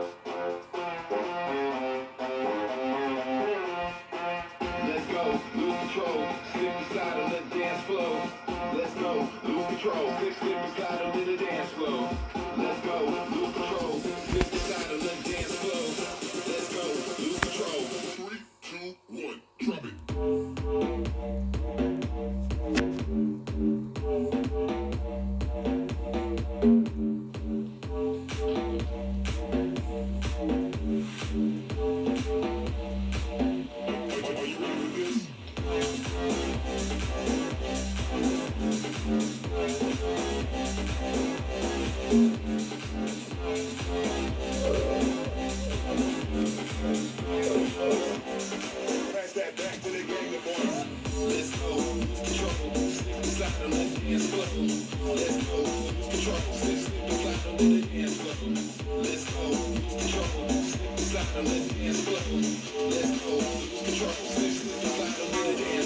Let's go, lose control, slip inside on the dance floor. Let's go, lose control, slip, inside on the dance floor. Let's go, lose control, dance floor. Let's go, control, slip, slip inside on the dance floor. Let's go, control, slip inside on the dance floor. Let's go, lose slip, slip inside on the dance floor.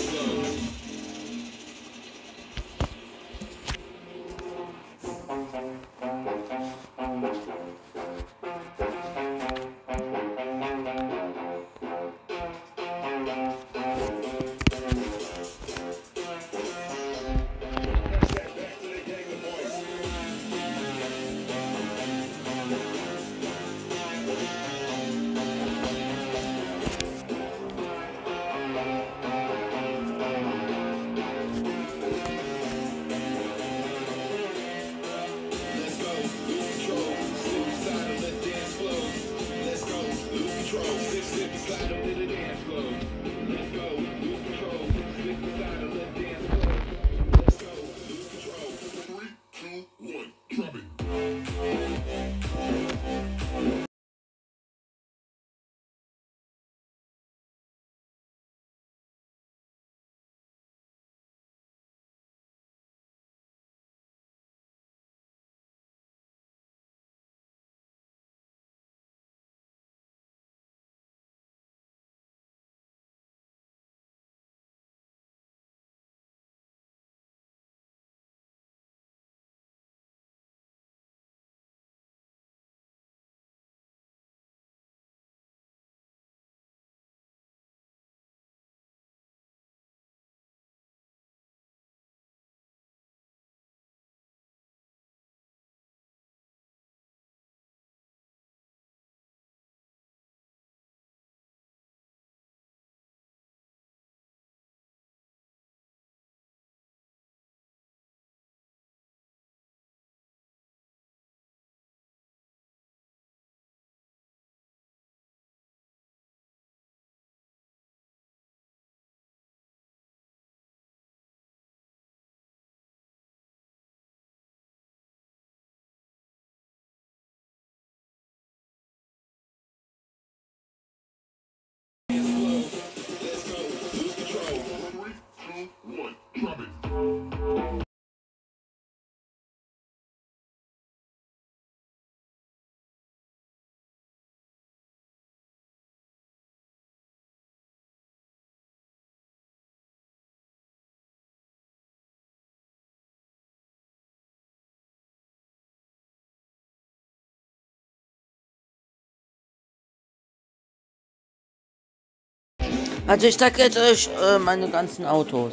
Also ich zeige jetzt euch äh, meine ganzen Autos.